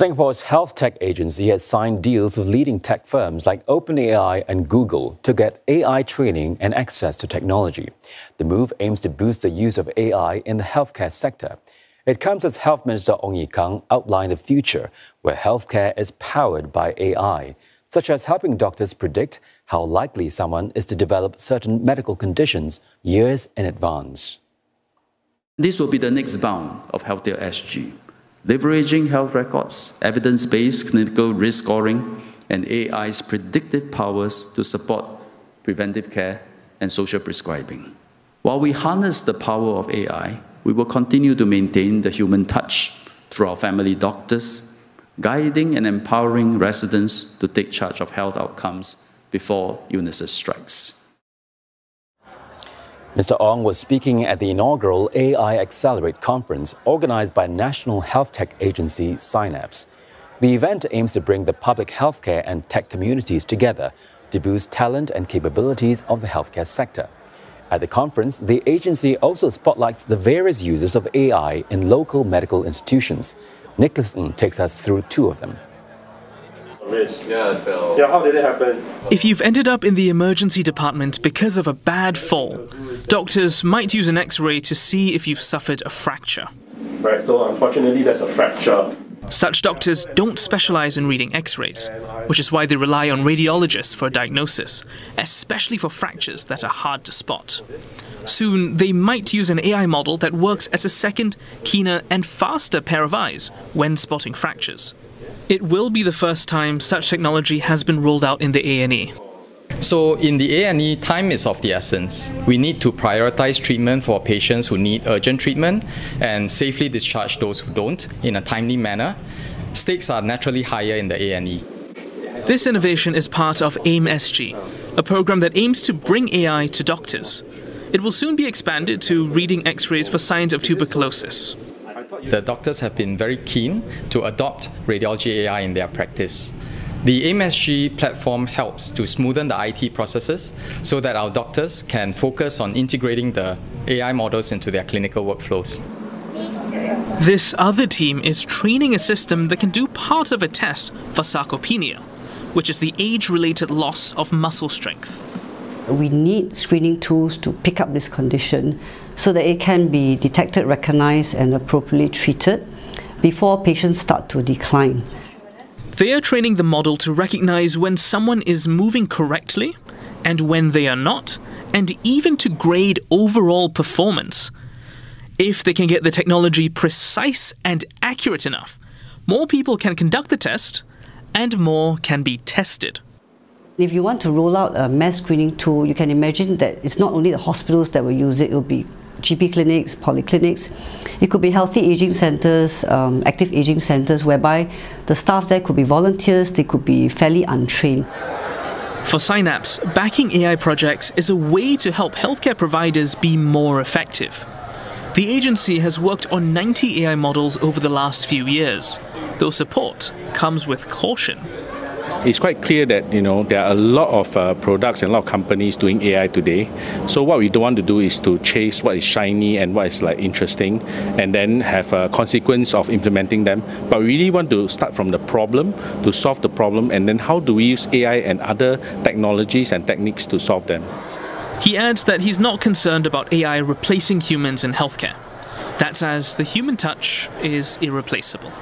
Singapore's health tech agency has signed deals with leading tech firms like OpenAI and Google to get AI training and access to technology. The move aims to boost the use of AI in the healthcare sector. It comes as Health Minister Ong Ye Kung outlined a future where healthcare is powered by AI, such as helping doctors predict how likely someone is to develop certain medical conditions years in advance. This will be the next bound of Healthier SG leveraging health records, evidence based clinical risk scoring, and AI's predictive powers to support preventive care and social prescribing. While we harness the power of AI, we will continue to maintain the human touch through our family doctors, guiding and empowering residents to take charge of health outcomes before illnesses strikes. Mr. Ong was speaking at the inaugural AI Accelerate conference organized by national health tech agency Synapxe. The event aims to bring the public healthcare and tech communities together to boost talent and capabilities of the healthcare sector. At the conference, the agency also spotlights the various uses of AI in local medical institutions. Nicolas Ng takes us through two of them. Yeah, it fell. Yeah, how did it happen? If you've ended up in the emergency department because of a bad fall, doctors might use an x ray to see if you've suffered a fracture. Right, so unfortunately, there's a fracture. Such doctors don't specialize in reading x rays, which is why they rely on radiologists for a diagnosis, especially for fractures that are hard to spot. Soon, they might use an AI model that works as a second, keener, and faster pair of eyes when spotting fractures. It will be the first time such technology has been rolled out in the A&E. So in the A&E, time is of the essence. We need to prioritize treatment for patients who need urgent treatment and safely discharge those who don't in a timely manner. Stakes are naturally higher in the A&E. This innovation is part of AIM-SG, a program that aims to bring AI to doctors. It will soon be expanded to reading x-rays for signs of tuberculosis the doctors have been very keen to adopt radiology AI in their practice. The AIM-SG platform helps to smoothen the IT processes so that our doctors can focus on integrating the AI models into their clinical workflows. This other team is training a system that can do part of a test for sarcopenia, which is the age-related loss of muscle strength we need screening tools to pick up this condition so that it can be detected, recognized, and appropriately treated before patients start to decline. They are training the model to recognize when someone is moving correctly and when they are not, and even to grade overall performance. If they can get the technology precise and accurate enough, more people can conduct the test and more can be tested. If you want to roll out a mass screening tool, you can imagine that it's not only the hospitals that will use it, it'll be GP clinics, polyclinics. It could be healthy aging centers, um, active aging centers, whereby the staff there could be volunteers, they could be fairly untrained. For Synapxe, backing AI projects is a way to help healthcare providers be more effective. The agency has worked on 90 AI models over the last few years, though support comes with caution it's quite clear that you know there are a lot of uh, products and a lot of companies doing AI today. So what we don't want to do is to chase what is shiny and what is like interesting, and then have a consequence of implementing them. But we really want to start from the problem to solve the problem, and then how do we use AI and other technologies and techniques to solve them. He adds that he's not concerned about AI replacing humans in healthcare. That's as the human touch is irreplaceable.